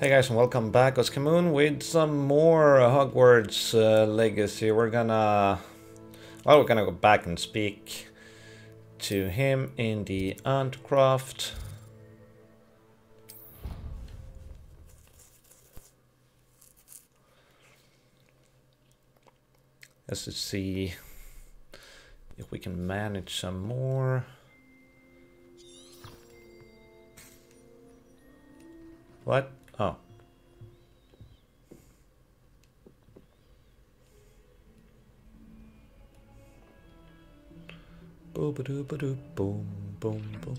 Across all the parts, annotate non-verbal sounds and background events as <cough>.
Hey guys and welcome back, Moon with some more Hogwarts uh, Legacy. We're gonna... Well, we're gonna go back and speak to him in the Antcroft. Let's see if we can manage some more. What? Oh. Boom, boom, boom, boom, boom.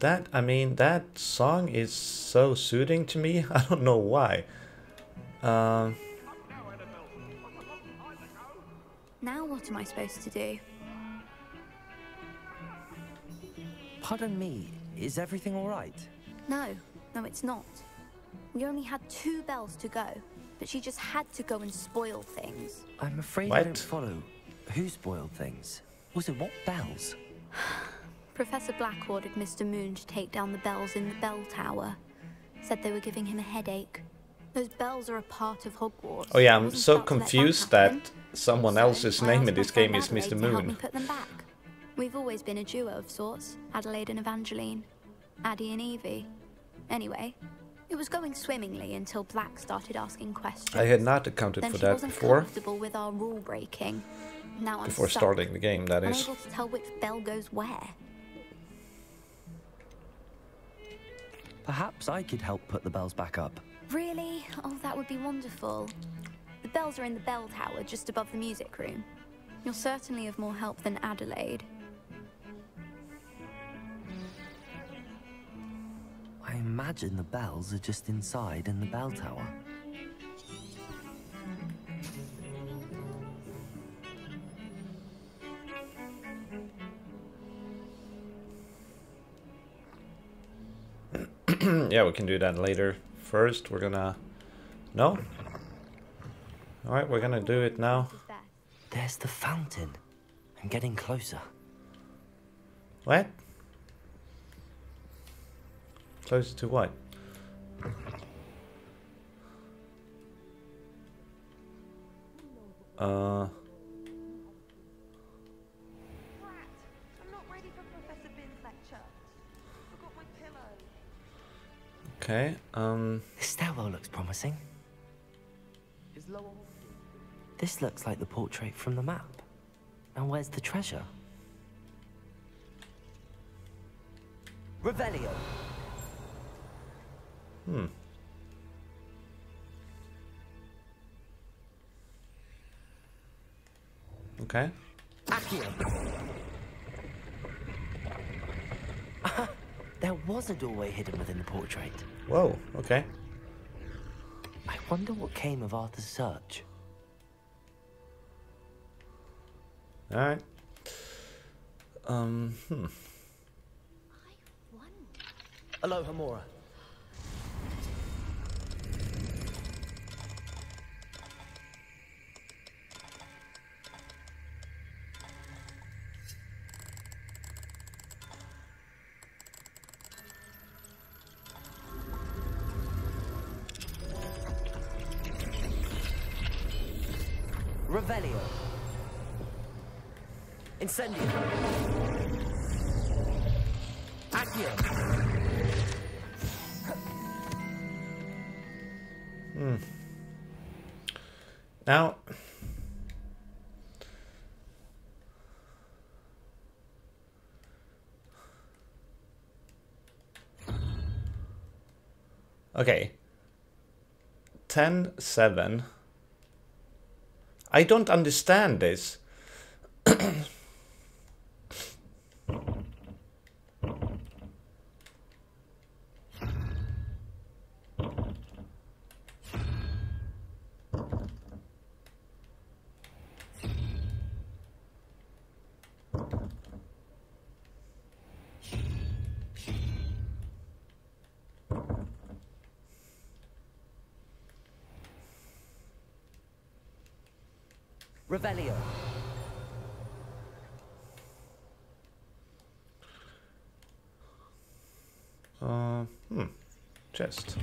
That, I mean, that song is so soothing to me. <laughs> I don't know why. Um... Now what am I supposed to do? Pardon me, is everything all right? No, no it's not. We only had two bells to go, but she just had to go and spoil things. I'm afraid what? I don't follow. Who spoiled things? Was it what bells? <sighs> Professor Black ordered Mr. Moon to take down the bells in the bell tower. Said they were giving him a headache. Those bells are a part of Hogwarts. Oh yeah, I'm so confused that, that someone else's name in this game is Mr. Moon. put them back. We've always been a duo of sorts, Adelaide and Evangeline, Addie and Evie. Anyway, it was going swimmingly until Black started asking questions. I had not accounted then for she that wasn't before. comfortable with our rule breaking. Now I'm before stuck, starting the game, that is. Unable to tell which bell goes where. Perhaps I could help put the bells back up. Really? Oh, that would be wonderful. The bells are in the bell tower just above the music room. You're certainly of more help than Adelaide. Imagine the bells are just inside in the bell tower. <clears throat> yeah, we can do that later. First, we're gonna... No? Alright, we're gonna do it now. There's the fountain. I'm getting closer. What? Closer to white. Uh... Okay, um... This stairwell looks promising. This looks like the portrait from the map. Now where's the treasure? Revelio. Hmm. Okay. Accio. there was a doorway hidden within the portrait. Whoa, okay. I wonder what came of Arthur's search. Alright. Um, hmm. Alohomora. Revelio. Incendio. Accio. Hmm. Now... Okay. 10, 7... I don't understand this. Revelio. Uh, hmm. Chest.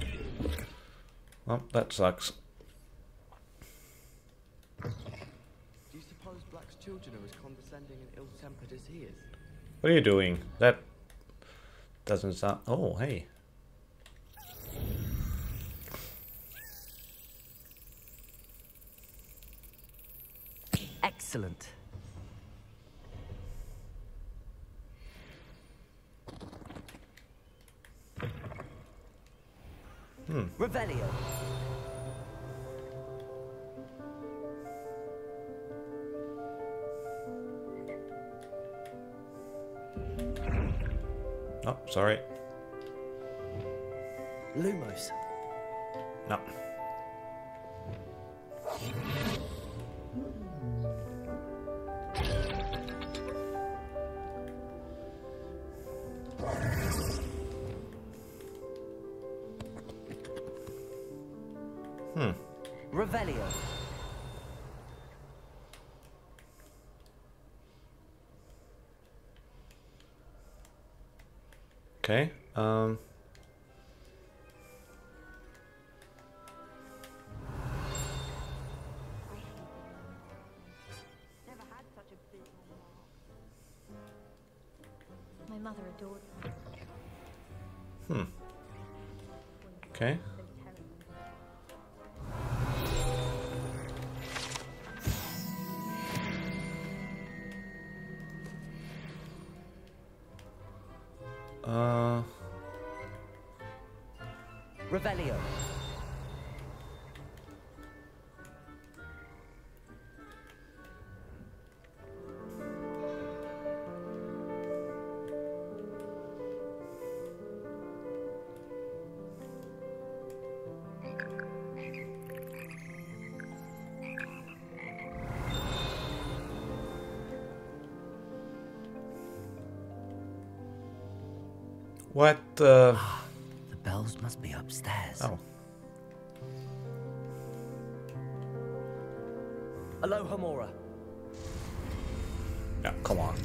Well, that sucks. Do you suppose Black's children are as condescending and ill-tempered as he is? What are you doing? That doesn't sound... Oh, hey. Excellent. Hmm. Revelio. Oh, sorry. Lumos. No. What? Uh. The bells must be upstairs. Oh. Alohomora. Yeah. Come on.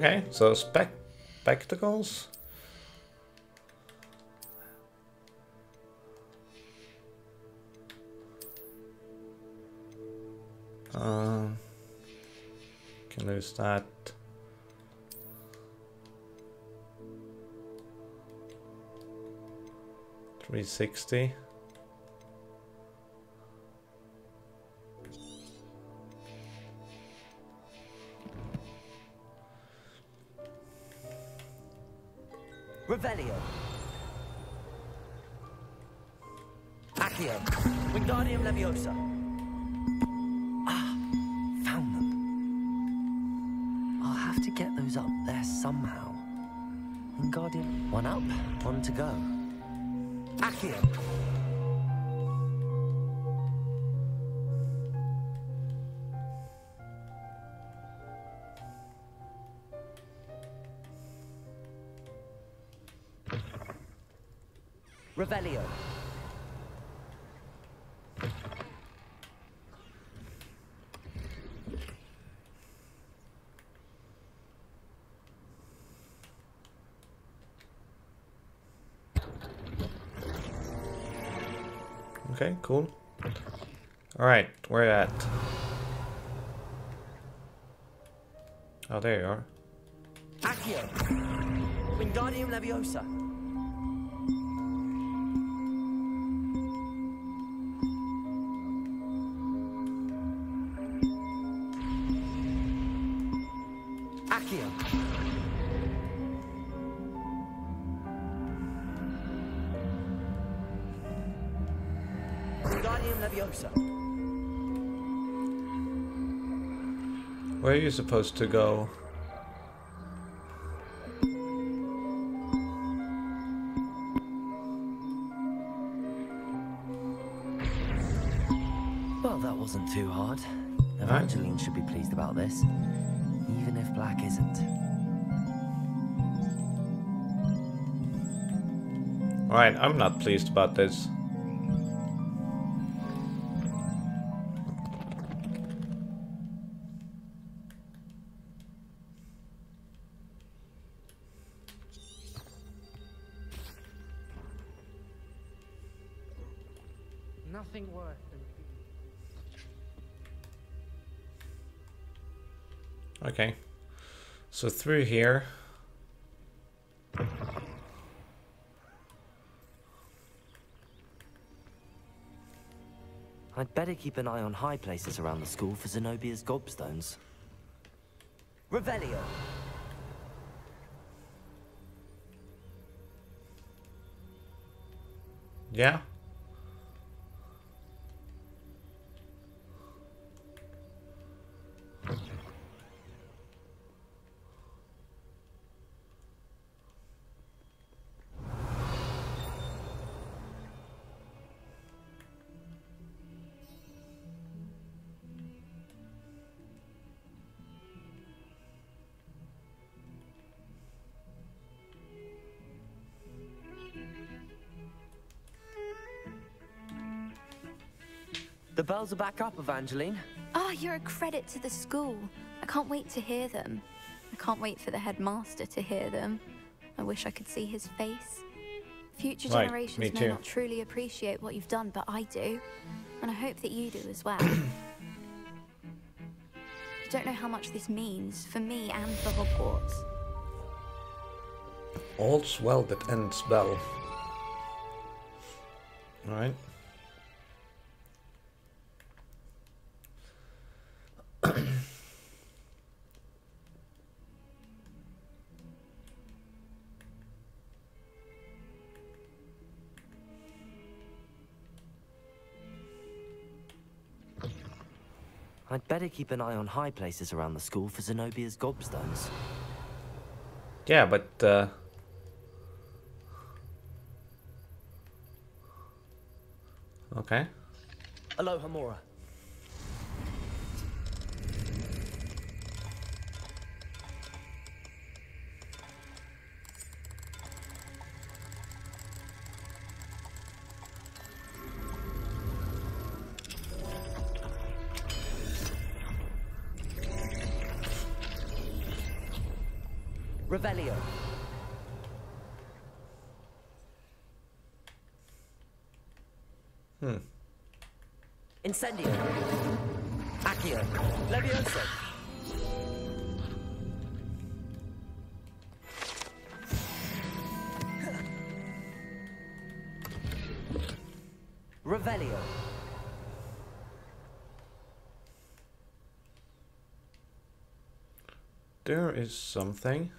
Okay, so spec spectacles. Um, can lose that. Three sixty. Have to get those up there somehow. Wingardium. One up, one to go. Accio. Okay, cool. Alright, where you at? Oh, there you are. Accio. Wingardium Leviosa. You supposed to go? Well, that wasn't too hard. Evangeline should be pleased about this, even if Black isn't. Alright, I'm not pleased about this. Nothing worse than Okay. So through here. I'd better keep an eye on high places around the school for Zenobia's gobstones. Revelio. Yeah? Bells are back up, Evangeline. Oh, you're a credit to the school. I can't wait to hear them. I can't wait for the headmaster to hear them. I wish I could see his face. Future Right, generations may not truly appreciate what you've done, but I do. And I hope that you do as well. <coughs> you don't know how much this means for me and for Hogwarts. All's well that ends well. Alright. I'd better keep an eye on high places around the school for Zenobia's gobstones. Yeah, but uh, Okay. Alohomora. Incendio. Revelio. There is something.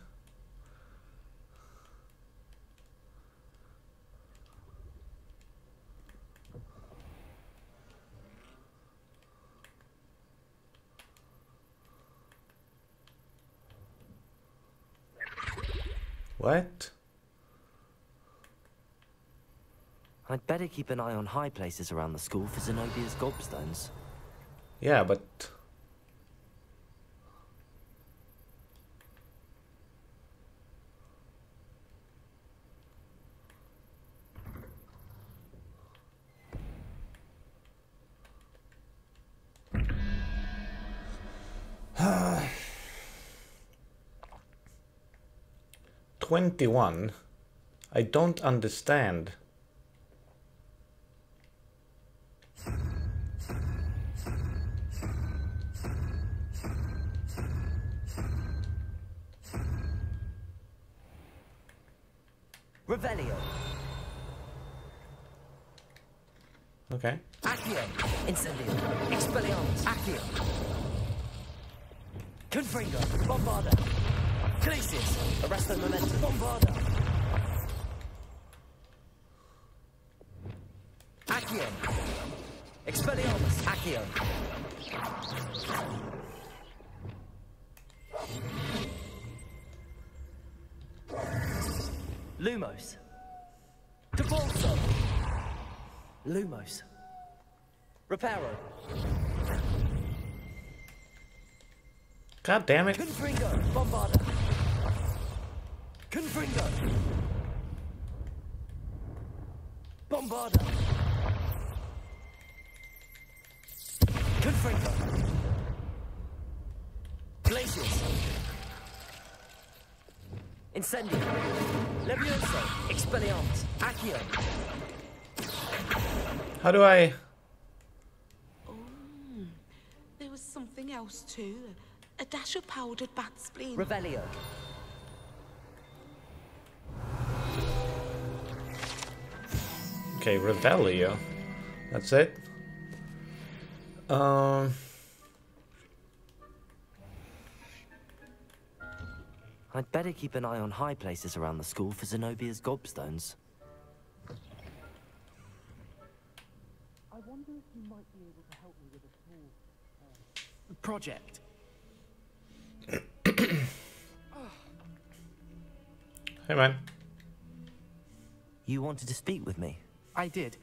What? I'd better keep an eye on high places around the school for Zenobia's gobstones. Yeah, but <sighs> Twenty-one. I don't understand. God damn it. Confringo. Bombarda. Confringo. Bombarda. Confringo. Glacius. Incendio. Levioso. Expelliarmus. Accio. How do I... Oh, there was something else too. A dash of powdered bat spleen. Revelio. Okay, Revelio. That's it. Um... I'd better keep an eye on high places around the school for Zenobia's gobstones. project. Hey man. You wanted to speak with me? I did.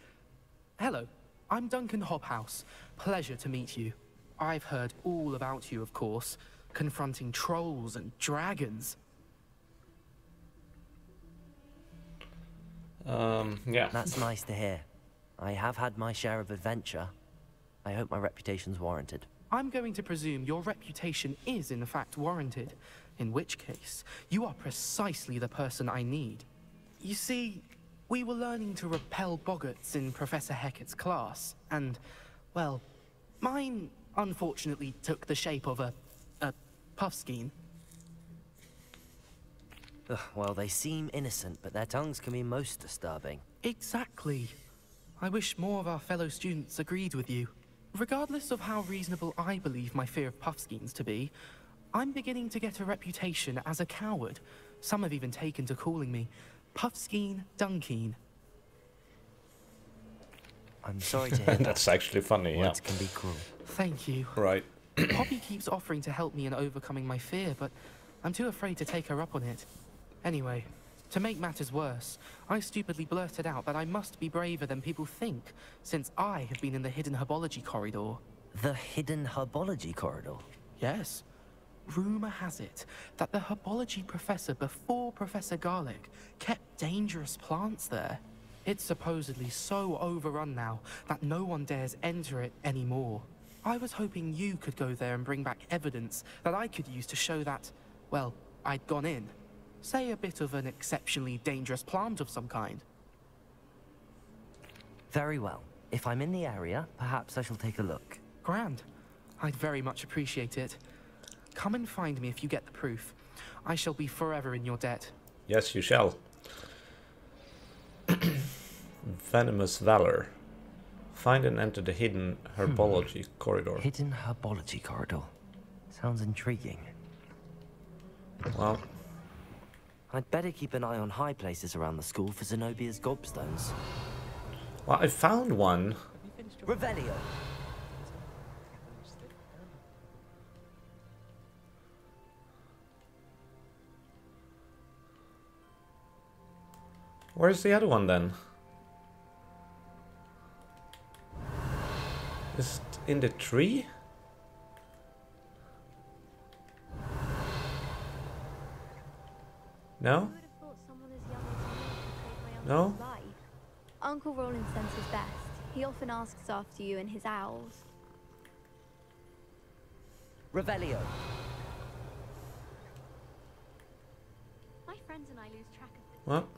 Hello, I'm Duncan Hobhouse. Pleasure to meet you. I've heard all about you, of course, confronting trolls and dragons. Um, yeah. That's nice to hear. I have had my share of adventure. I hope my reputation's warranted. I'm going to presume your reputation is in fact warranted, in which case, you are precisely the person I need. You see, we were learning to repel boggarts in Professor Hecat's class, and, well, mine unfortunately took the shape of a, a puffskein. Ugh, well, they seem innocent, but their tongues can be most disturbing. Exactly. I wish more of our fellow students agreed with you. Regardless of how reasonable I believe my fear of puffskeins to be, I'm beginning to get a reputation as a coward. Some have even taken to calling me Puffskein Dunkeen. I'm sorry to <laughs> hear that. That's actually funny, yeah. Words can be cruel. Thank you. Right. <clears throat> Poppy keeps offering to help me in overcoming my fear, but I'm too afraid to take her up on it. Anyway, to make matters worse, I stupidly blurted out that I must be braver than people think, since I have been in the hidden herbology corridor. The hidden herbology corridor. Yes. Rumor has it that the herbology professor before Professor Garlick kept dangerous plants there. It's supposedly so overrun now that no one dares enter it anymore. I was hoping you could go there and bring back evidence that I could use to show that, well, I'd gone in. Say a bit of an exceptionally dangerous plant of some kind. Very well. If I'm in the area, perhaps I shall take a look. Grand. I'd very much appreciate it. Come and find me if you get the proof. I shall be forever in your debt. Yes, you shall. <clears throat> Venomous Valor. Find and enter the hidden herbology hmm. corridor. Hidden herbology corridor. Sounds intriguing. Well, I'd better keep an eye on high places around the school for Zenobia's gobstones. well, I found one. Revelio. Where's the other one then? Is it in the tree? No? Who would have thought someone as young as me could take my No? Uncle Roland sends his best. He often asks after you and his owls. Revelio. My friends and I lose track of the Well,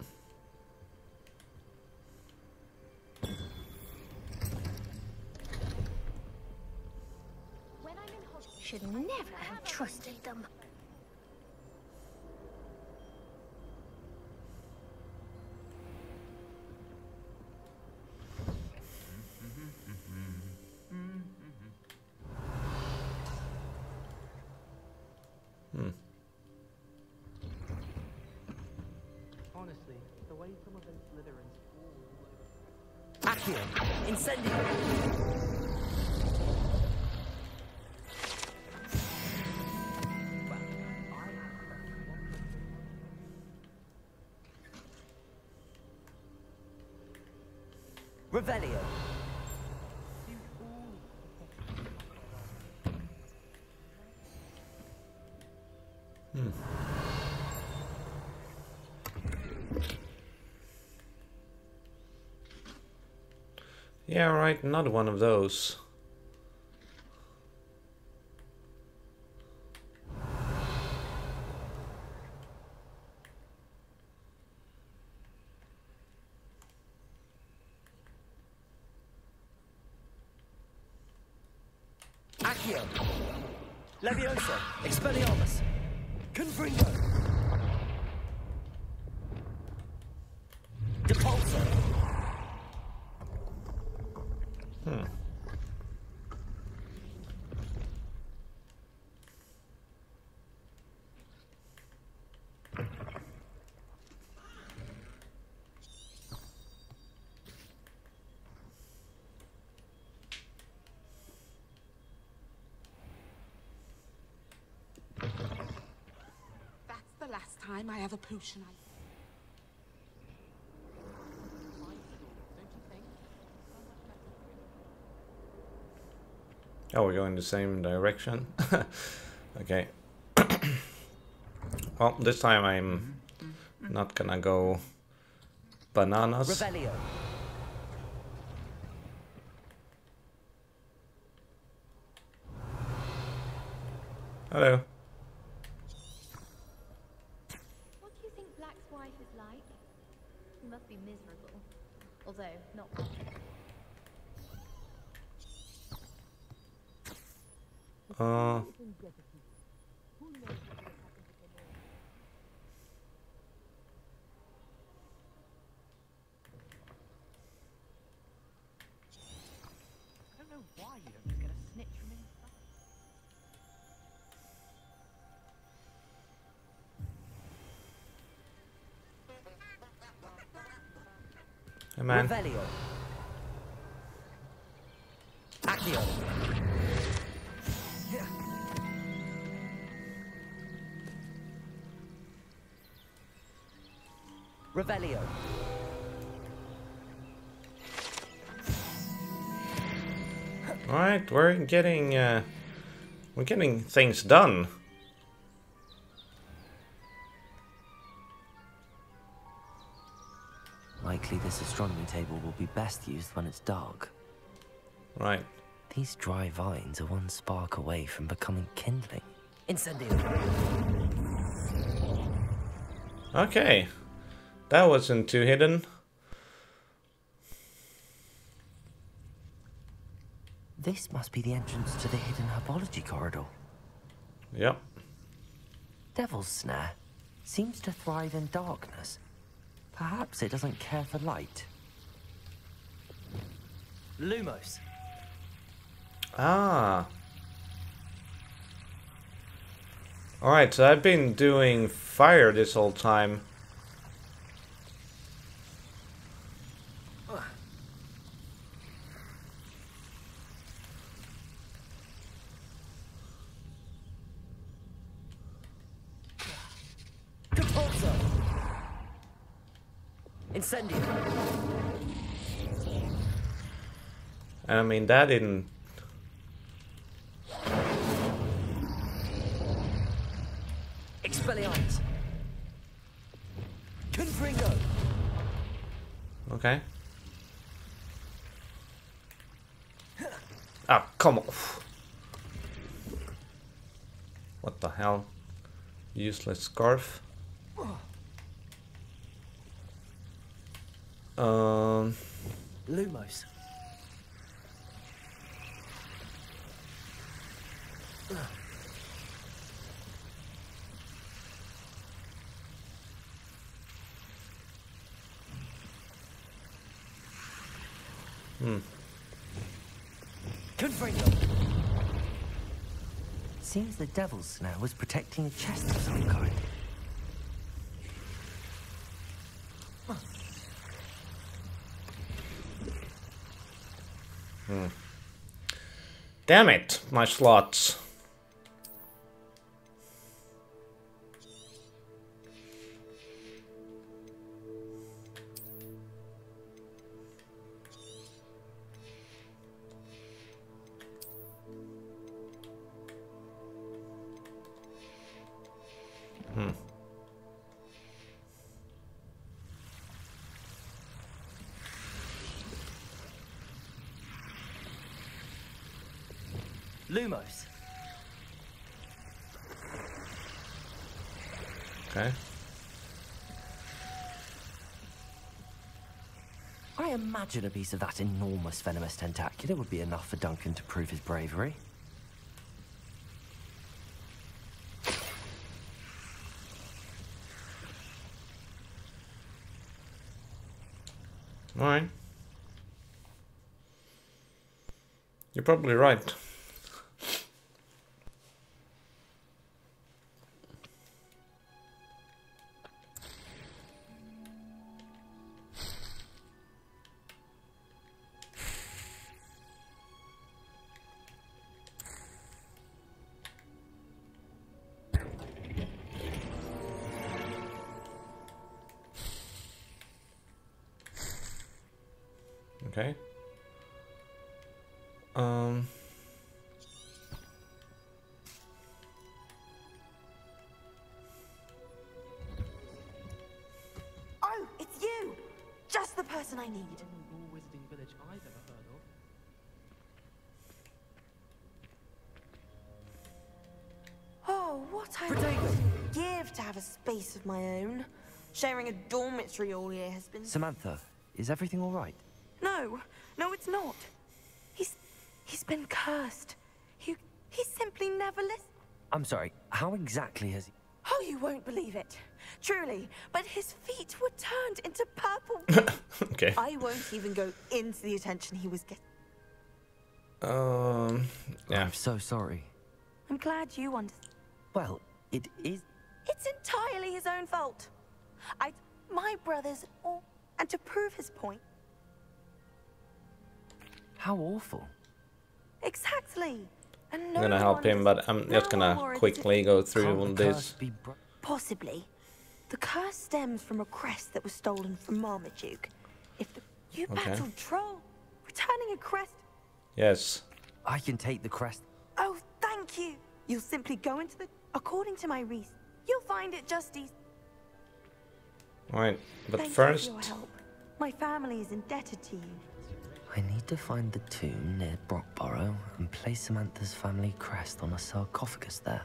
When I'm in hospital, Should never have trusted them. Revelio. Hmm. Yeah, right, another one of those. Accio. Leviosa. Expelliarmus. Confringo. Depulso. That's the last time I have a potion. I... Oh, we're going the same direction. <laughs> okay. <coughs> well, this time I'm not gonna go bananas. Revelio. Hello. Revelio. Accio. Revelio. All right, we're getting uh, we're getting things done. Best used when it's dark. Right. These dry vines are one spark away from becoming kindling. Incendio. Okay. That wasn't too hidden. This must be the entrance to the hidden herbology corridor. Yep. Devil's Snare seems to thrive in darkness. Perhaps it doesn't care for light. Lumos. Ah. Alright, so I've been doing fire this whole time. Compulso. Incendio. And I mean, that didn't... Expelliarmus. Confringo. Okay. Ah, come on. What the hell? Useless scarf. Um, Lumos. Hmm. Confringo. Seems the Devil's Snare was protecting a chest of some kind. Hmm. Damn it, my slots. Lumos. Okay. I imagine a piece of that enormous venomous tentacula would be enough for Duncan to prove his bravery. Alright. You're probably right. Person I need. All wizarding village I've ever heard of. Oh, what I Protego! give to have a space of my own. Sharing a dormitory all year has been. Samantha, is everything all right? No, no, it's not. He's he's been cursed. He he simply never listens. I'm sorry, how exactly has he... Oh, you won't believe it. Truly, but his feet were turned into purple. <laughs> okay. I won't even go into the attention he was getting. Um. Yeah. I'm so sorry. I'm glad you understand. Well, it is... It's entirely his own fault. I, my brothers, all, and to prove his point, How awful. exactly. And I'm gonna help him, but I'm just gonna more is it quickly go through all this. curse be bro- Possibly. The curse stems from a crest that was stolen from Marmaduke. If the, you Okay. battled Troll, returning a crest. Yes. I can take the crest. Oh, thank you. You'll simply go into the. According to my reason, you'll find it just easy. Alright. But Thank first. you for your help. My family is indebted to you. I need to find the tomb near Brocburrow and place Samantha's family crest on a sarcophagus there.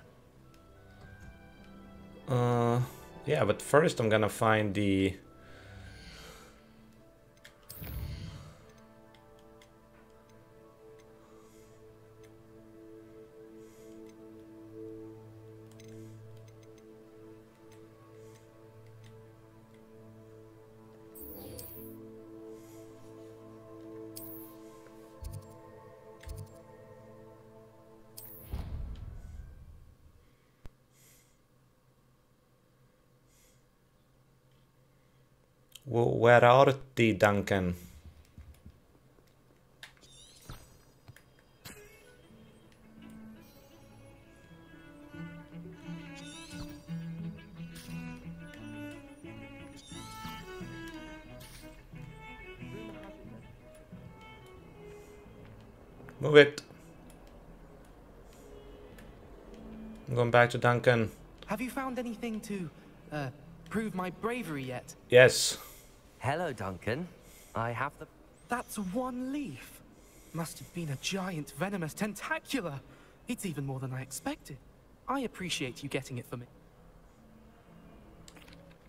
Uh. Yeah, but first I'm gonna find the. Where are the Duncan? Move it. I'm going back to Duncan. Have you found anything to, uh, prove my bravery yet? Yes. Hello, Duncan. I have the... That's one leaf. Must have been a giant venomous tentacula. It's even more than I expected. I appreciate you getting it for me.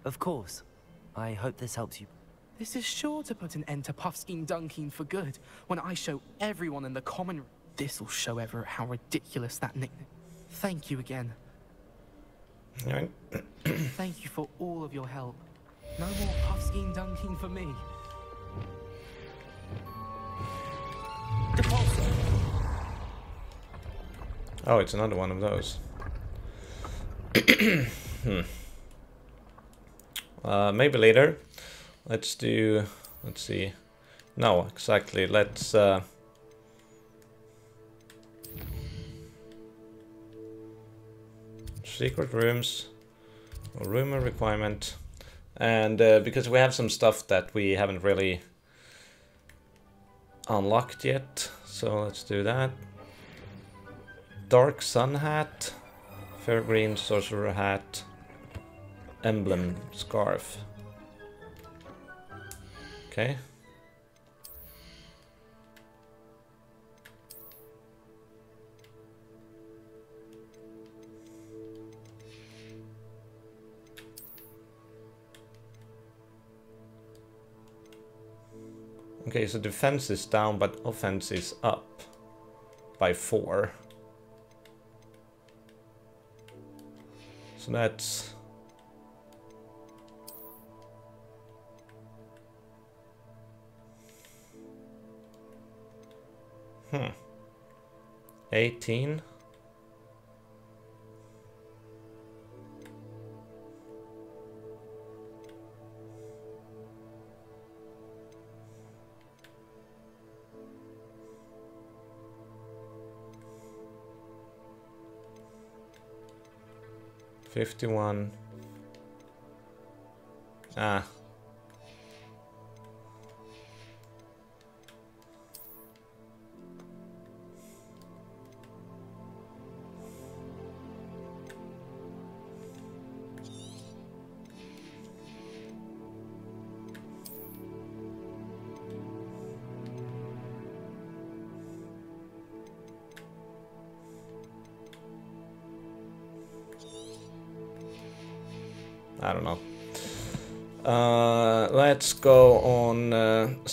Of course. I hope this helps you. This is sure to put an end to Puffskein Dunkin for good when I show everyone in the common room. This'll show Everett how ridiculous that nickname. Thank you again. Thank you for all of your help. No more Puffskein Dunking for me. Oh, it's another one of those. <clears throat> hmm. Uh, maybe later. Let's do. Let's see. No, exactly. Let's. Uh, secret rooms. Rumor requirement. And uh, because we have some stuff that we haven't really unlocked yet, so let's do that. Dark Sun Hat, Fair Green Sorcerer Hat, Emblem Scarf. Okay. Okay, so defense is down, but offense is up by four. So that's... Hmm. 18. Fifty-one. Ah.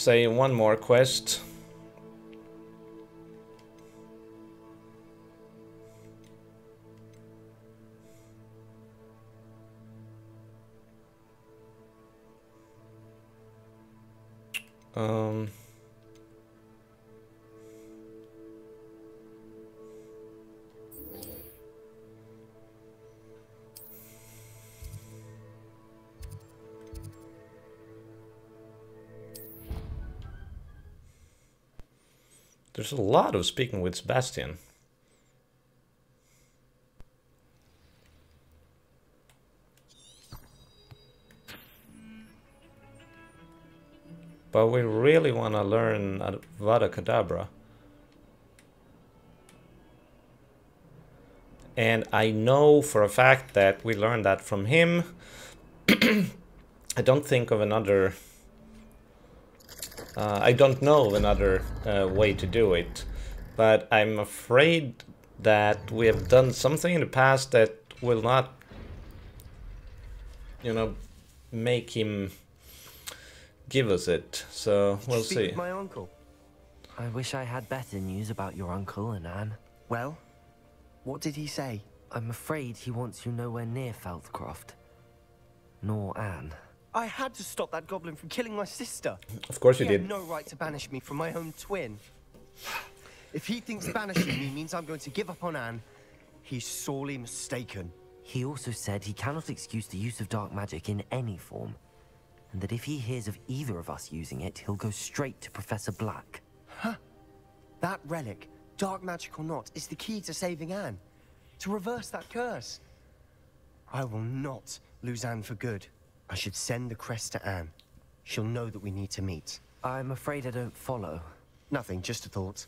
Say, one more quest. Um... There's a lot of speaking with Sebastian. But we really want to learn Avada Kedavra. And I know for a fact that we learned that from him. <clears throat> I don't think of another uh, I don't know of another uh, way to do it, but I'm afraid that we have done something in the past that will not, you know, make him give us it. So we'll see. my uncle. I wish I had better news about your uncle and Anne. Well, what did he say? I'm afraid he wants you nowhere near Feldcroft. Nor Anne. I had to stop that goblin from killing my sister. Of course you he did. Had no right to banish me from my own twin. If he thinks banishing me means I'm going to give up on Anne, he's sorely mistaken. He also said he cannot excuse the use of dark magic in any form, and that if he hears of either of us using it, he'll go straight to Professor Black. Huh? That relic, dark magic or not, is the key to saving Anne. To reverse that curse. I will not lose Anne for good. I should send the crest to Anne. She'll know that we need to meet. I'm afraid I don't follow. Nothing, just a thought.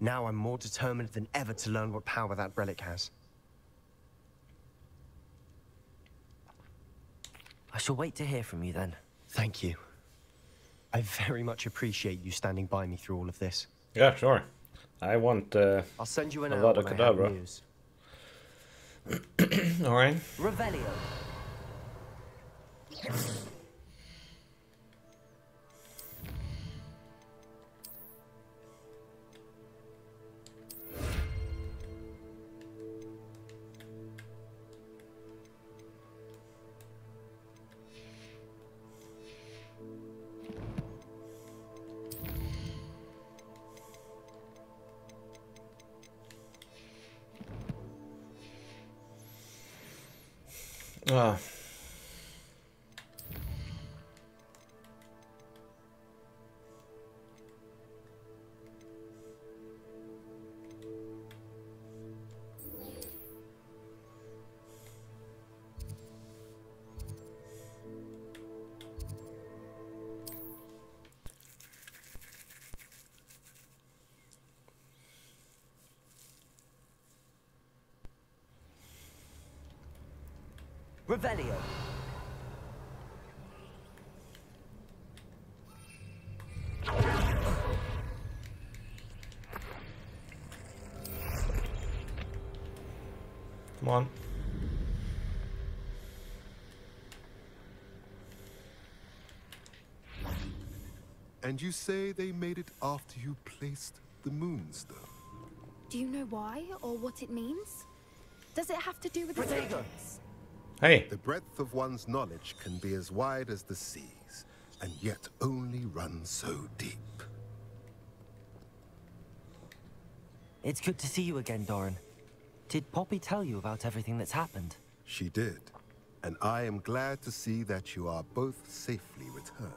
Now I'm more determined than ever to learn what power that relic has. I shall wait to hear from you then. Thank you. I very much appreciate you standing by me through all of this. Yeah, sure. I want uh, I'll send you an Avada Kedavra. <clears throat> all right. Revelio. Ah. Revelio. Come on. And you say they made it after you placed the moonstone? Do you know why or what it means? Does it have to do with the Sigils? Hey. The breadth of one's knowledge can be as wide as the seas, and yet only run so deep. It's good to see you again, Doran. Did Poppy tell you about everything that's happened? She did. And I am glad to see that you are both safely returned.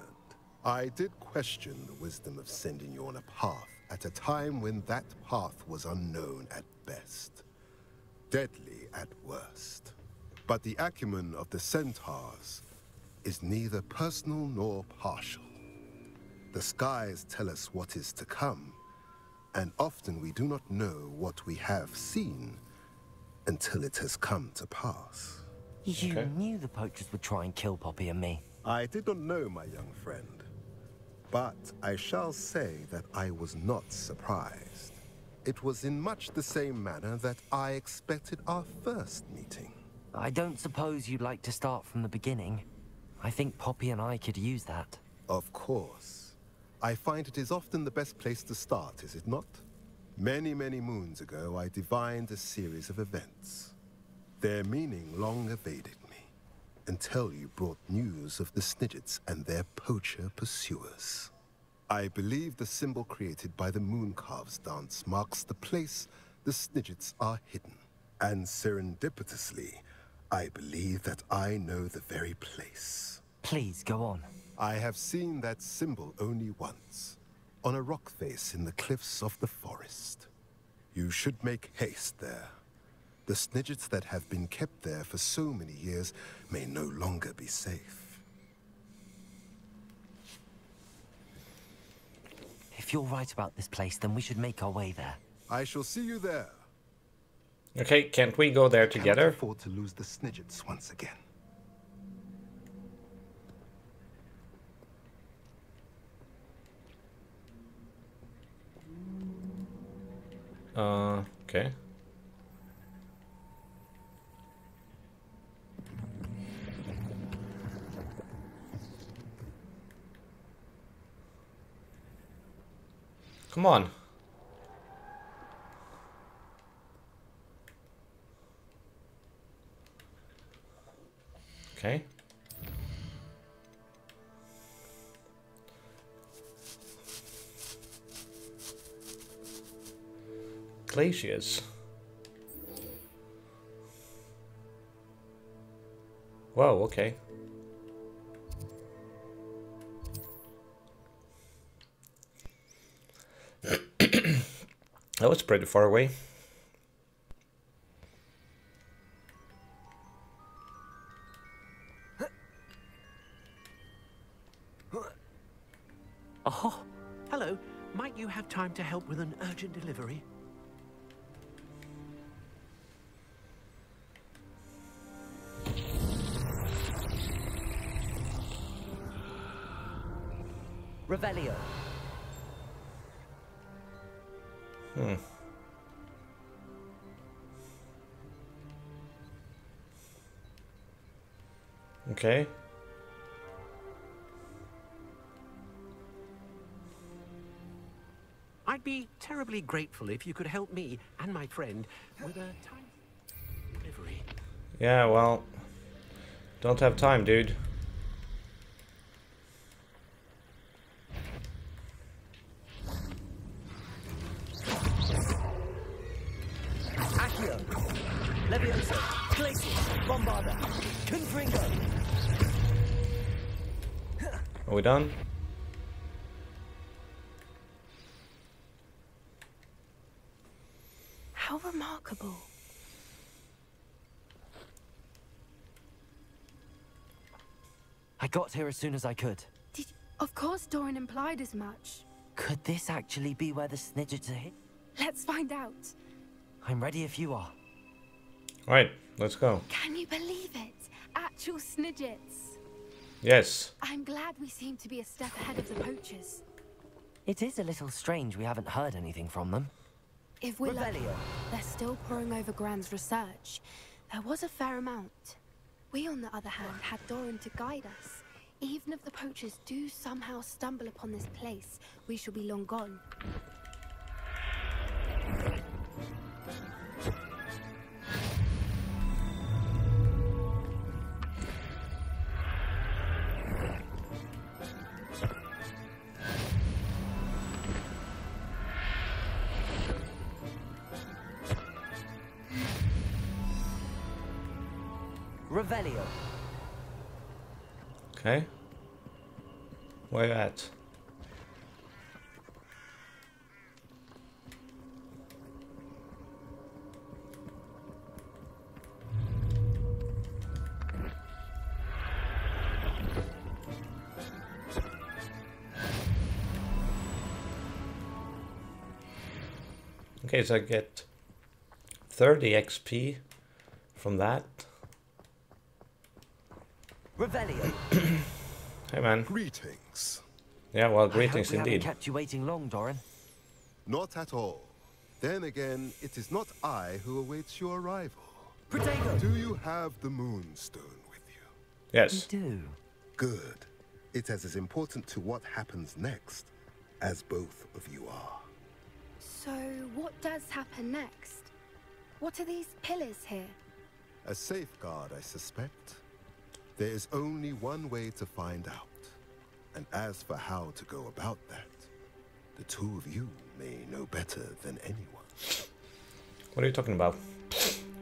I did question the wisdom of sending you on a path at a time when that path was unknown at best, deadly at worst. But the acumen of the centaurs is neither personal nor partial. The skies tell us what is to come, and often we do not know what we have seen until it has come to pass. You knew the poachers would try and kill Poppy and me. I did not know, my young friend. But I shall say that I was not surprised. It was in much the same manner that I expected our first meeting. I don't suppose you'd like to start from the beginning. I think Poppy and I could use that. Of course. I find it is often the best place to start, is it not? Many, many moons ago, I divined a series of events. Their meaning long evaded me, until you brought news of the Snidgets and their poacher pursuers. I believe the symbol created by the Mooncalves dance marks the place the Snidgets are hidden. And serendipitously, I believe that I know the very place. Please, go on. I have seen that symbol only once, on a rock face in the cliffs of the forest. You should make haste there. The Snidgets that have been kept there for so many years may no longer be safe. If you're right about this place, then we should make our way there. I shall see you there. Okay, can't we go there together? afford to lose the Snidgets once again. Uh, okay. Come on. Okay. Glacius. Whoa, okay. <coughs> that was pretty far away. You time to help with an urgent delivery? Revelio. Hmm. Okay. I'd be terribly grateful if you could help me and my friend with a time delivery. Yeah, well, don't have time, dude. Accio. Levioso. Glacius. Bombarda. Confringo. Are we done? How remarkable. I got here as soon as I could. Did, of course Doran implied as much. Could this actually be where the Snidgets are hid? Let's find out. I'm ready if you are. Alright, let's go. Can you believe it? Actual Snidgets. Yes. I'm glad we seem to be a step ahead of the poachers. It is a little strange we haven't heard anything from them. If we're lucky, they're still poring over Gran's research. There was a fair amount. We, on the other hand, had Doran to guide us. Even if the poachers do somehow stumble upon this place, we shall be long gone. Revelio. Okay. Where you at? Okay, so I get 30 XP from that. Revelio. <clears throat> Hey man. Greetings. Yeah, well, I greetings hope we haven't indeed. kept you waiting long, Doran. Not at all. Then again, it is not I who awaits your arrival. Protego! Do you have the Moonstone with you? Yes. We do. Good. It is as important to what happens next as both of you are. So, what does happen next? What are these pillars here? A safeguard, I suspect. There is only one way to find out. And as for how to go about that, the two of you may know better than anyone. What are you talking about?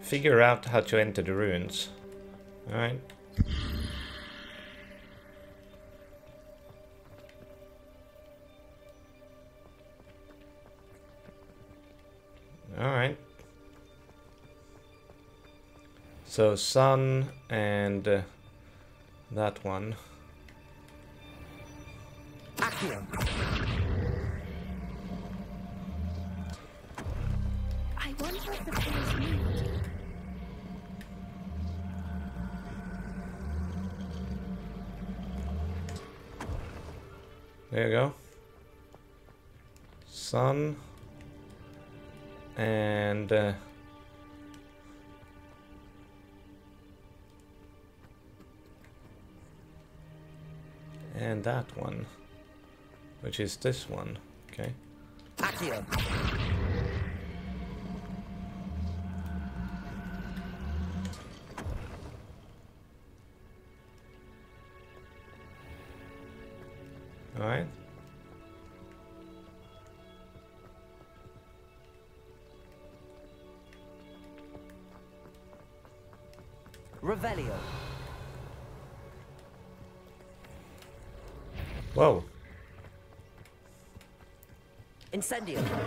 Figure out how to enter the ruins. Alright. Alright. So sun and uh, that one. I wonder if the. There you go. Sun and uh, and that one, which is this one. Okay. Incendio.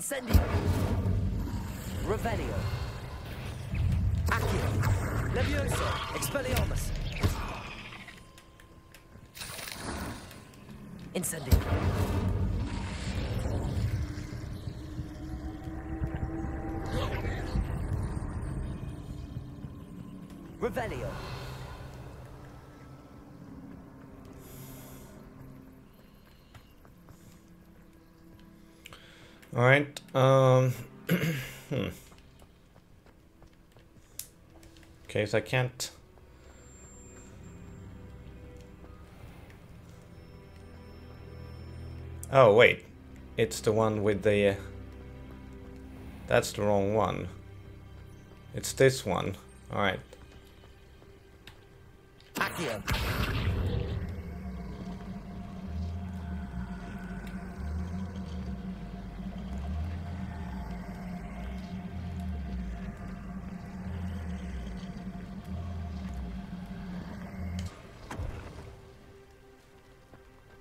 Incendio. Revelio. Accio. Levioso. Expelliarmus. Incendio. Revelio. All right. Um. <clears throat> hmm. Okay, so I can't. Oh wait, it's the one with the. Uh... That's the wrong one. It's this one. All right.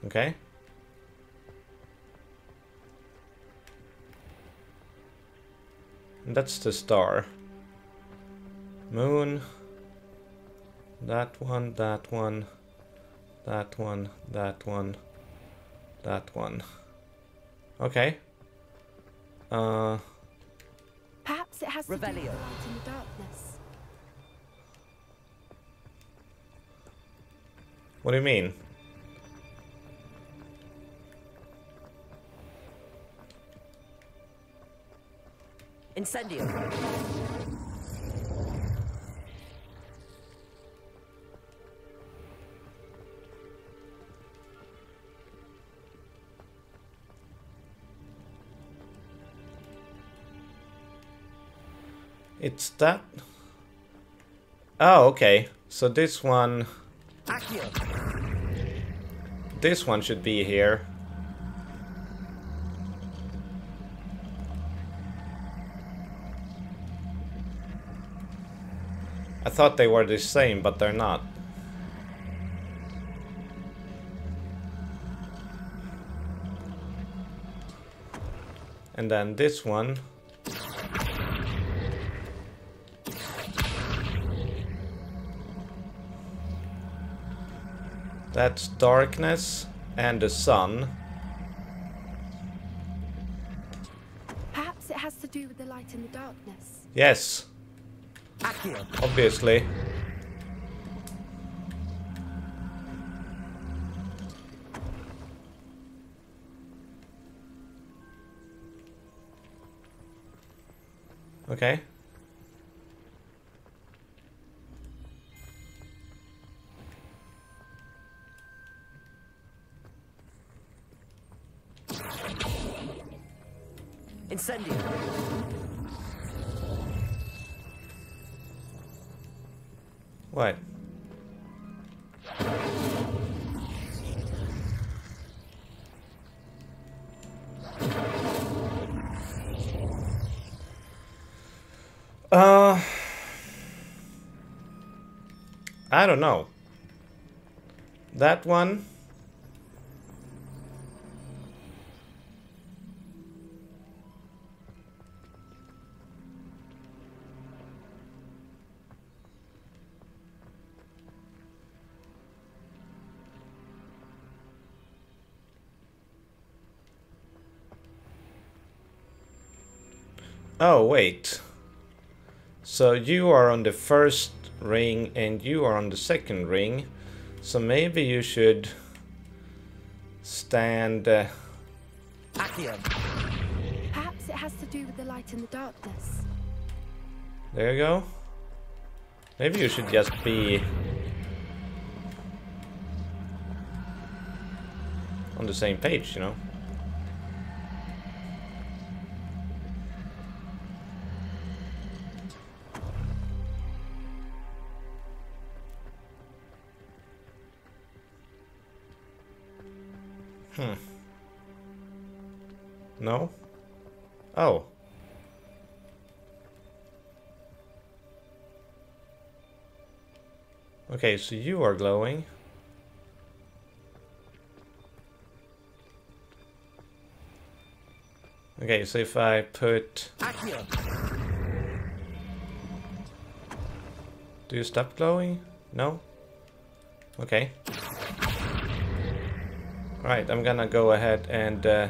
Okay? That's the star. Moon. That one, that one. That one, that one. That one. Okay. Uh... Perhaps it has Revelio. to do in the darkness. What do you mean? Incendio. It's that. Oh, okay. So this one, this one should be here. Thought they were the same, but they're not. And then this one. That's darkness and the sun. Perhaps it has to do with the light in the darkness. Yes. Obviously. Okay. I don't know. That one. Oh, wait. So you are on the first ring and you are on the second ring. So maybe you should stand... Uh, Perhaps it has to do with the light in the darkness. there you go. Maybe you should just be... On the same page, you know? Okay, so you are glowing. Okay, so if I put... Do you stop glowing? No? Okay. Right, I'm gonna go ahead and... Uh,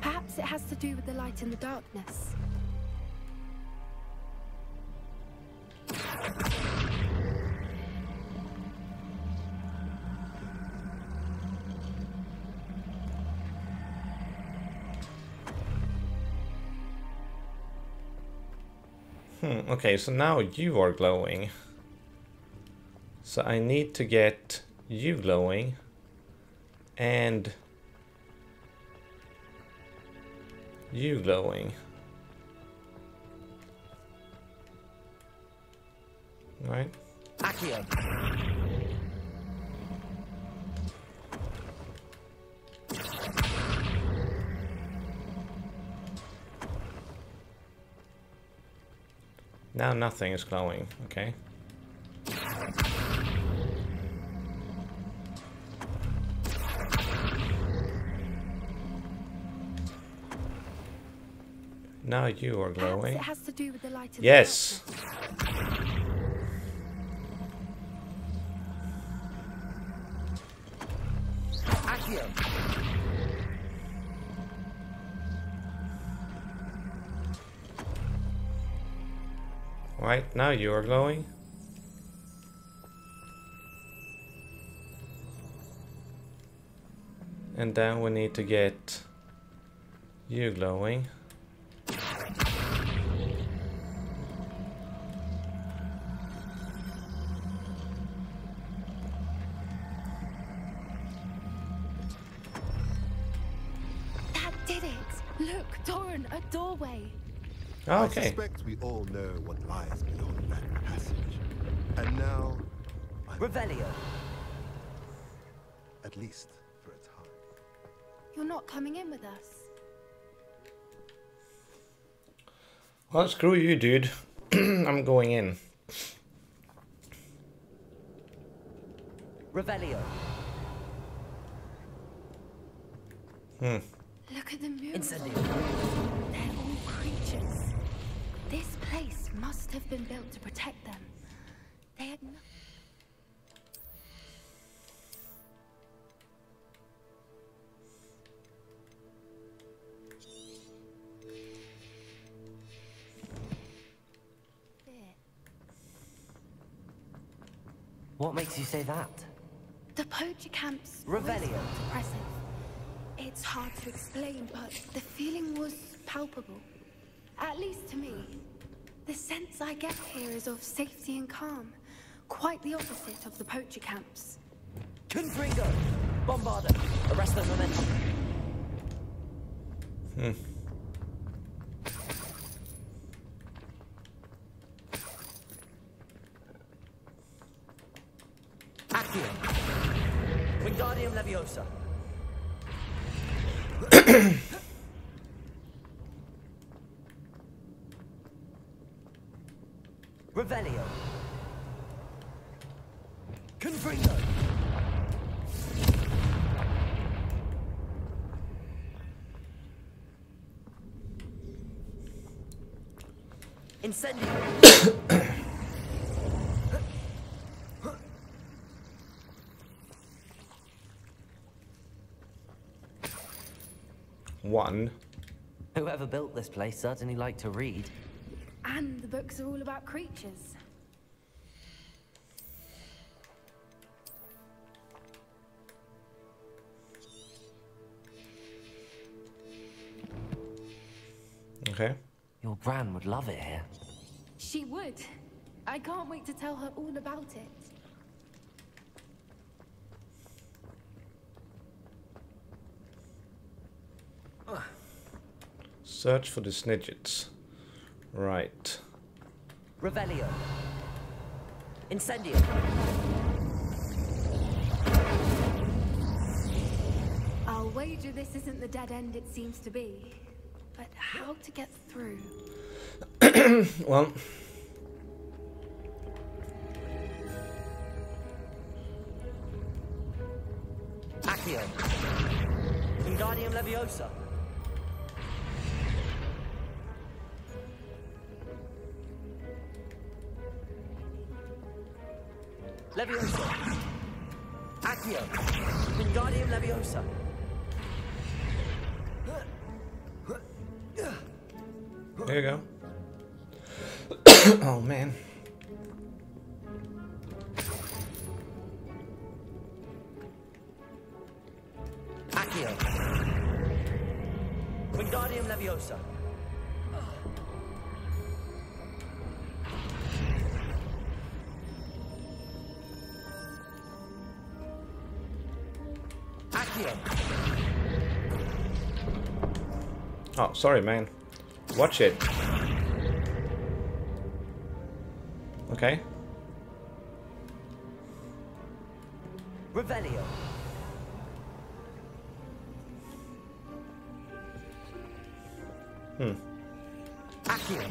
Perhaps it has to do with the light in the darkness. Hmm, okay, so now you are glowing. So I need to get you glowing. And... You glowing. Right? Accio. Now nothing is glowing, okay. Now you are glowing. yes. Right, now you are glowing. And then we need to get you glowing. Okay. suspect we all know what lies beyond that passage. And now, Revelio! at least for a time. You're not coming in with us. Well, screw you, dude. <clears throat> I'm going in. Revelio! Hmm. Look at the murals. Incendio! Must have been built to protect them. They had no... What makes you say that? The poacher camps Revelio. oppressive. It's hard to explain, but the feeling was palpable. At least to me. The sense I get here is of safety and calm. Quite the opposite of the poacher camps. Confringo! Bombarda! Arresto Momentum! Hmm. Accio! Wingardium Leviosa! <clears throat> Revelio! Confringo! Incendio! One. Whoever built this place certainly liked to read. And the books are all about creatures. Okay. Your Gran would love it here. She would. I can't wait to tell her all about it. Ah. Search for the snidgets. Right. Revelio. Incendio. I'll wager this isn't the dead end it seems to be. But how to get through? <clears throat> well, Accio. Wingardium Leviosa. Leviosa. Accio. Wingardium Leviosa. there you go. Oh, sorry, man. Watch it. Okay. Revelio. Hmm. Accio.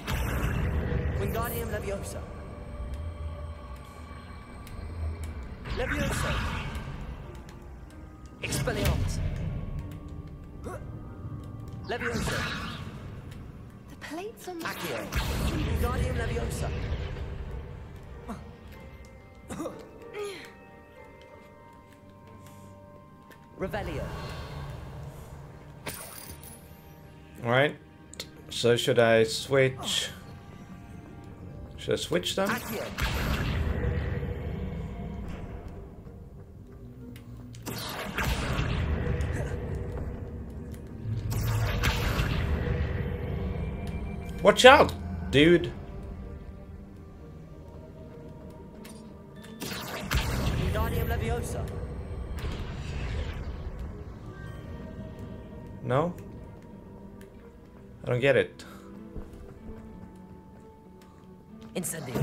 Wingardium Leviosa. Leviosa. So should I switch? Should I switch them? Watch out, dude. Get it. Incendio.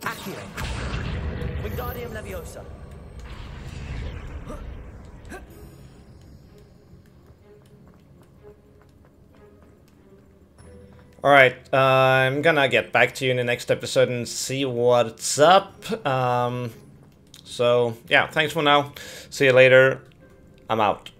Accio. Wingardium Leviosa. Alright, uh, I'm gonna get back to you in the next episode and see what's up. Um, so, yeah, thanks for now. See you later. I'm out.